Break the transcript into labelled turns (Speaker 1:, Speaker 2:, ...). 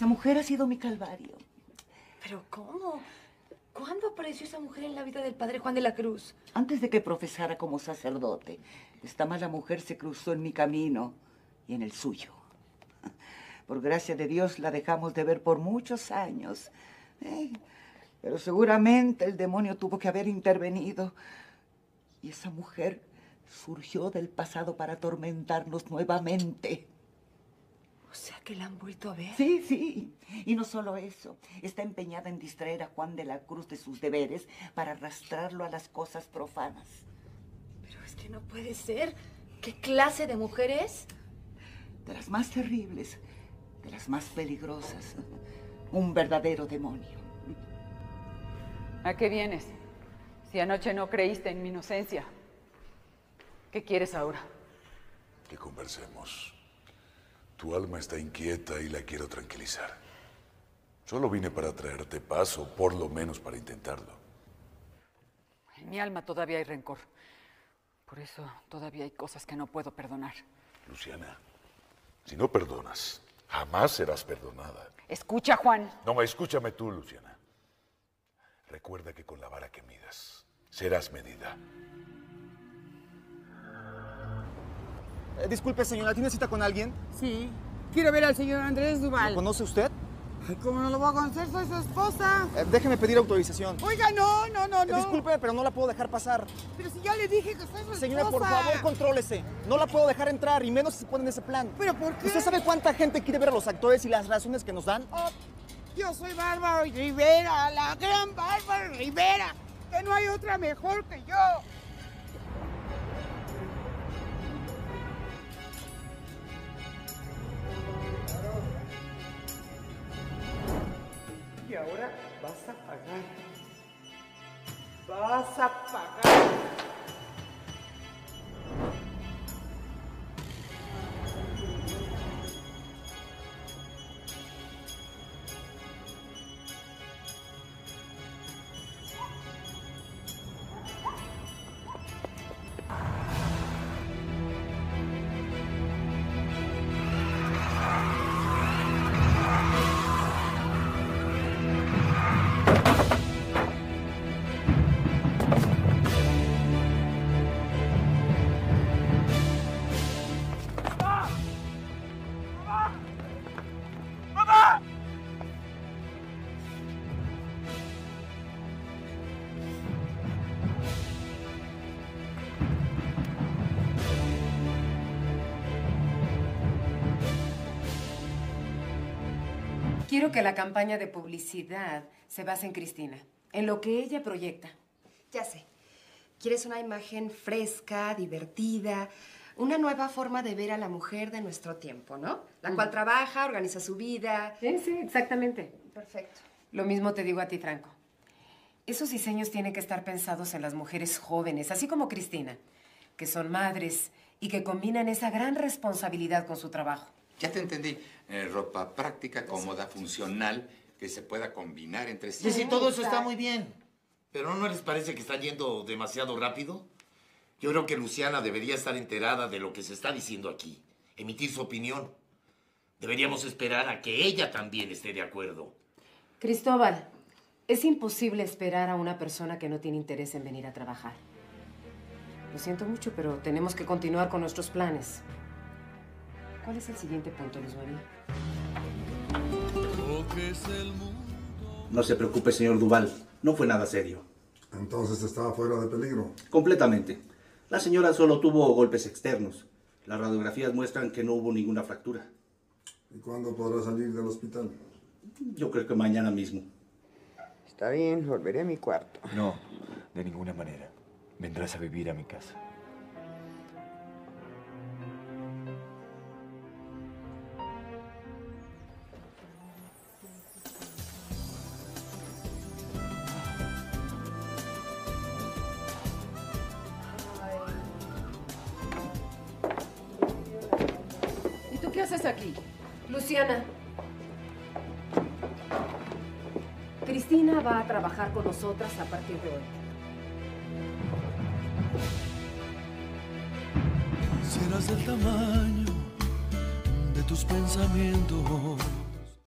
Speaker 1: Esa mujer ha sido mi calvario.
Speaker 2: ¿Pero cómo? ¿Cuándo apareció esa mujer en la vida del padre Juan de la Cruz?
Speaker 1: Antes de que profesara como sacerdote, esta mala mujer se cruzó en mi camino y en el suyo. Por gracia de Dios la dejamos de ver por muchos años. ¿eh? Pero seguramente el demonio tuvo que haber intervenido. Y esa mujer surgió del pasado para atormentarnos nuevamente.
Speaker 2: O sea que la han vuelto a ver.
Speaker 1: Sí, sí. Y no solo eso. Está empeñada en distraer a Juan de la Cruz de sus deberes para arrastrarlo a las cosas profanas.
Speaker 2: Pero es que no puede ser. ¿Qué clase de mujer es?
Speaker 1: De las más terribles, de las más peligrosas. Un verdadero demonio.
Speaker 3: ¿A qué vienes? Si anoche no creíste en mi inocencia. ¿Qué quieres ahora?
Speaker 4: Que conversemos. Tu alma está inquieta y la quiero tranquilizar. Solo vine para traerte paz o por lo menos para intentarlo.
Speaker 3: En mi alma todavía hay rencor. Por eso todavía hay cosas que no puedo perdonar.
Speaker 4: Luciana, si no perdonas, jamás serás perdonada.
Speaker 3: Escucha, Juan.
Speaker 4: No, escúchame tú, Luciana. Recuerda que con la vara que midas, serás medida.
Speaker 5: Eh, disculpe, señora, ¿tiene cita con alguien?
Speaker 6: Sí. Quiero ver al señor Andrés Duval.
Speaker 5: ¿Lo conoce usted?
Speaker 6: Ay, ¿Cómo no lo voy a conocer? Soy su esposa.
Speaker 5: Eh, déjeme pedir autorización.
Speaker 6: Oiga, no, no, no,
Speaker 5: Eh,
Speaker 6: no.
Speaker 5: disculpe, pero no la puedo dejar pasar.
Speaker 6: Pero si ya le dije que soy su
Speaker 5: Señora, por favor, contrólese. No la puedo dejar entrar, y menos si se pone en ese plan.
Speaker 6: ¿Pero por qué?
Speaker 5: ¿Usted sabe cuánta gente quiere ver a los actores y las razones que nos dan?
Speaker 6: Oh, yo soy Bárbara Rivera, la gran Bárbara Rivera. Que no hay otra mejor que yo. Ahora vas a pagar. Vas a pagar.
Speaker 7: Quiero que la campaña de publicidad se base en Cristina, en lo que ella proyecta.
Speaker 8: Ya sé. Quieres una imagen fresca, divertida, una nueva forma de ver a la mujer de nuestro tiempo, ¿no? La cual trabaja, organiza su vida.
Speaker 7: Sí, sí, exactamente.
Speaker 8: Perfecto.
Speaker 7: Lo mismo te digo a ti, Franco. Esos diseños tienen que estar pensados en las mujeres jóvenes, así como Cristina, que son madres y que combinan esa gran responsabilidad con su trabajo.
Speaker 9: Ya te entendí. Eh, ropa práctica, cómoda, funcional, que se pueda combinar entre sí.
Speaker 10: Sí, sí, todo eso está muy bien. Pero ¿no les parece que está yendo demasiado rápido? Yo creo que Luciana debería estar enterada de lo que se está diciendo aquí, emitir su opinión. Deberíamos esperar a que ella también esté de acuerdo.
Speaker 7: Cristóbal, es imposible esperar a una persona que no tiene interés en venir a trabajar. Lo siento mucho, pero tenemos que continuar con nuestros planes. ¿Cuál es el siguiente punto, Luz María?
Speaker 11: No se preocupe, señor Duval. No fue nada serio.
Speaker 12: Entonces estaba fuera de peligro.
Speaker 11: Completamente. La señora solo tuvo golpes externos. Las radiografías muestran que no hubo ninguna fractura.
Speaker 12: ¿Y cuándo podrá salir del hospital?
Speaker 11: Yo creo que mañana mismo.
Speaker 13: Está bien, volveré a mi cuarto.
Speaker 14: No, de ninguna manera. Vendrás a vivir a mi casa.
Speaker 7: Haces aquí? Luciana. Cristina va a trabajar con nosotras a partir de hoy.
Speaker 15: Serás del tamaño de tus pensamientos